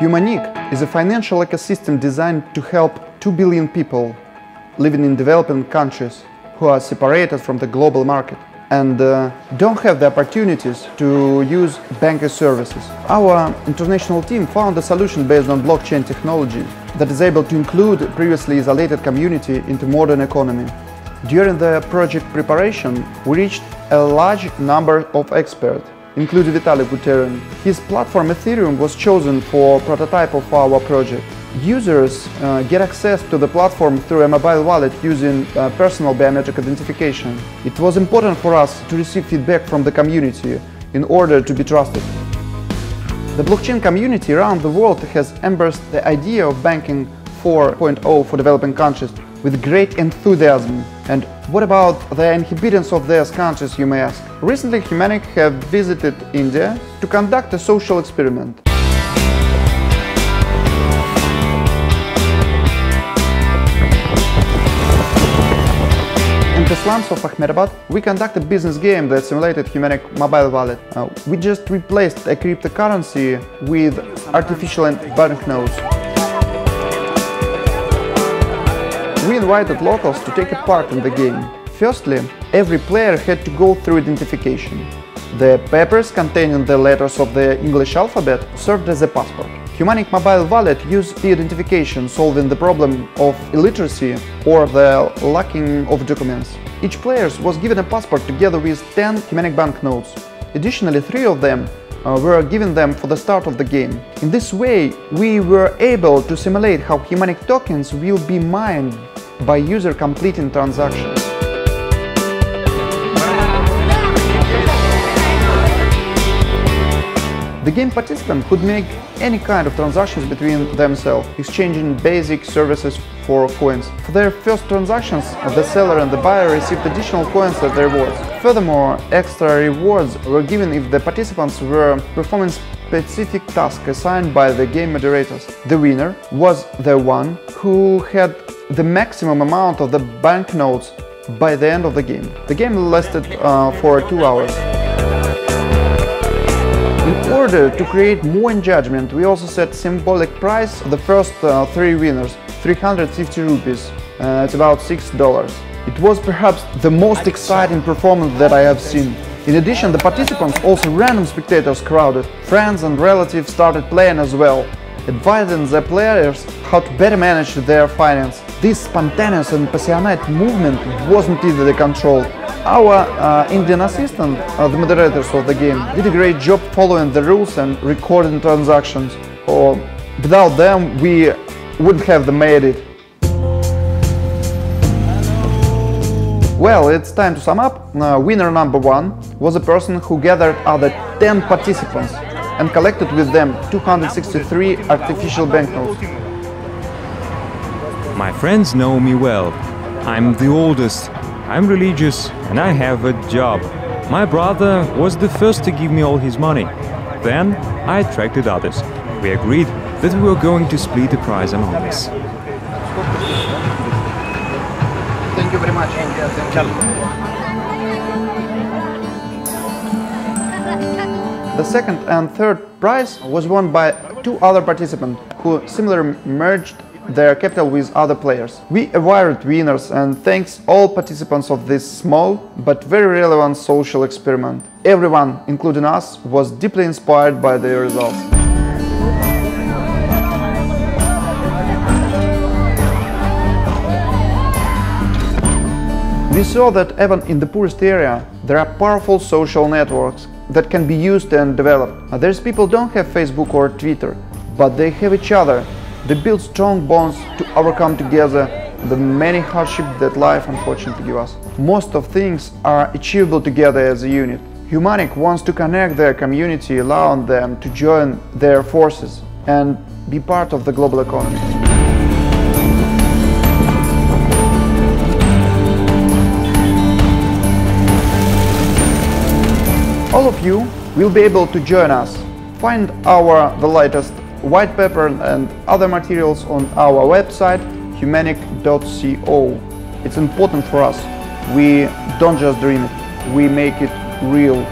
Humaniq is a financial ecosystem designed to help 2 billion people living in developing countries who are separated from the global market and uh, don't have the opportunities to use banking services. Our international team found a solution based on blockchain technology that is able to include previously isolated community into modern economy. During the project preparation, we reached a large number of experts, including Vitaly Buterin. His platform Ethereum was chosen for prototype of our project. Users uh, get access to the platform through a mobile wallet using uh, personal biometric identification. It was important for us to receive feedback from the community in order to be trusted. The blockchain community around the world has embraced the idea of banking 4.0 for developing countries with great enthusiasm. And what about the inhabitants of these countries, you may ask? Recently, Humaniq have visited India to conduct a social experiment. In the slums of Ahmedabad, we conduct a business game that simulated Humaniq mobile wallet. Uh, we just replaced a cryptocurrency with artificial banknotes. We invited locals to take a part in the game. Firstly, every player had to go through identification. The papers containing the letters of the English alphabet served as a passport. Humaniq Mobile Wallet used the identification solving the problem of illiteracy or the lacking of documents. Each player was given a passport together with 10 Humaniq banknotes. Additionally, three of them uh, were given them for the start of the game. In this way, we were able to simulate how Humaniq tokens will be mined by user completing transactions. The game participant could make any kind of transactions between themselves, exchanging basic services for coins. For their first transactions, the seller and the buyer received additional coins as rewards. Furthermore, extra rewards were given if the participants were performing specific tasks assigned by the game moderators. The winner was the one who had the maximum amount of the banknotes by the end of the game. The game lasted uh, for two hours. In order to create more engagement, we also set symbolic price for the first uh, three winners, 350 rupees, uh, it's about $6. It was perhaps the most exciting performance that I have seen. In addition, the participants, also random spectators crowded, friends and relatives started playing as well, advising the players how to better manage their finance. This spontaneous and passionate movement wasn't easily controlled. Our uh, Indian assistant, uh, the moderators of the game, did a great job following the rules and recording transactions. Or without them, we wouldn't have made it. Well, it's time to sum up. Uh, winner number one was a person who gathered other 10 participants and collected with them 263 artificial banknotes. My friends know me well. I'm the oldest, I'm religious, and I have a job. My brother was the first to give me all his money. Then I attracted others. We agreed that we were going to split the prize among us. Thank you very much. The second and third prize was won by two other participants who similarly merged their capital with other players. We awarded winners and thanks all participants of this small but very relevant social experiment. Everyone, including us, was deeply inspired by the results. We saw that even in the poorest area, there are powerful social networks that can be used and developed. There's people don't have Facebook or Twitter, but they have each other. They build strong bonds to overcome together the many hardships that life unfortunately gives us. Most of things are achievable together as a unit. Humaniq wants to connect their community, allowing them to join their forces and be part of the global economy. All of you will be able to join us. Find our the latest white paper and other materials on our website humaniq.co. It's important for us. We don't just dream it, we make it real